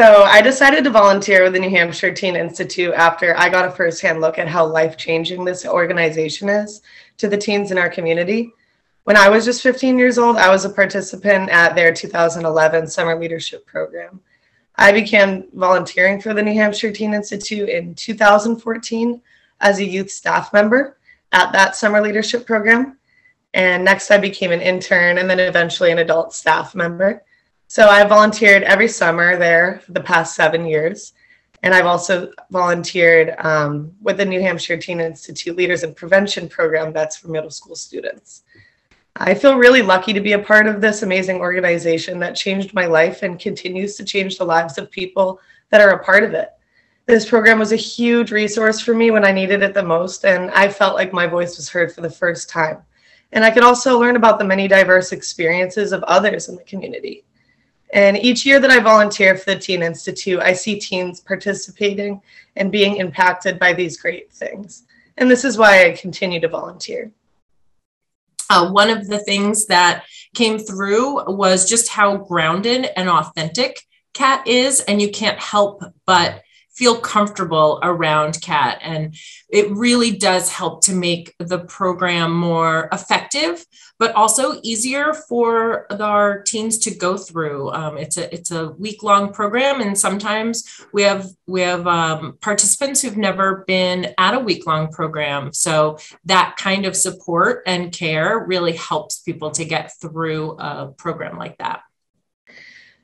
So I decided to volunteer with the New Hampshire Teen Institute after I got a firsthand look at how life changing this organization is to the teens in our community. When I was just 15 years old, I was a participant at their 2011 Summer Leadership Program. I began volunteering for the New Hampshire Teen Institute in 2014 as a youth staff member at that Summer Leadership Program. And next, I became an intern and then eventually an adult staff member. So I volunteered every summer there for the past seven years. And I've also volunteered um, with the New Hampshire Teen Institute Leaders in Prevention program that's for middle school students. I feel really lucky to be a part of this amazing organization that changed my life and continues to change the lives of people that are a part of it. This program was a huge resource for me when I needed it the most, and I felt like my voice was heard for the first time. And I could also learn about the many diverse experiences of others in the community. And each year that I volunteer for the Teen Institute, I see teens participating and being impacted by these great things. And this is why I continue to volunteer. Uh, one of the things that came through was just how grounded and authentic Kat is, and you can't help but feel comfortable around Kat And it really does help to make the program more effective, but also easier for our teens to go through. Um, it's a it's a week long program, and sometimes we have we have um, participants who've never been at a week long program. So that kind of support and care really helps people to get through a program like that.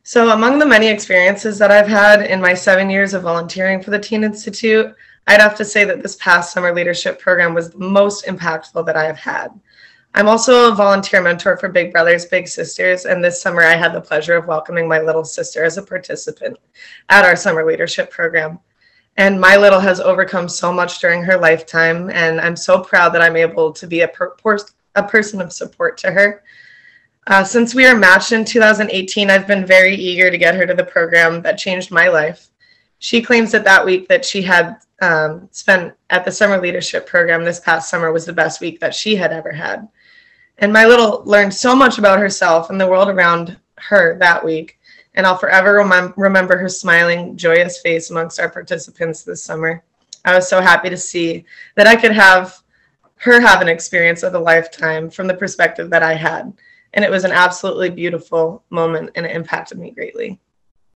So, among the many experiences that I've had in my seven years of volunteering for the Teen Institute, I'd have to say that this past summer leadership program was the most impactful that I have had. I'm also a volunteer mentor for Big Brothers Big Sisters, and this summer I had the pleasure of welcoming my little sister as a participant at our summer leadership program. And my little has overcome so much during her lifetime, and I'm so proud that I'm able to be a, per- a person of support to her uh, since we are matched in 2018, I've been very eager to get her to the program that changed my life. She claims that that week that she had um, spent at the summer leadership program this past summer was the best week that she had ever had. And my little learned so much about herself and the world around her that week. And I'll forever rem- remember her smiling, joyous face amongst our participants this summer. I was so happy to see that I could have her have an experience of a lifetime from the perspective that I had and it was an absolutely beautiful moment and it impacted me greatly.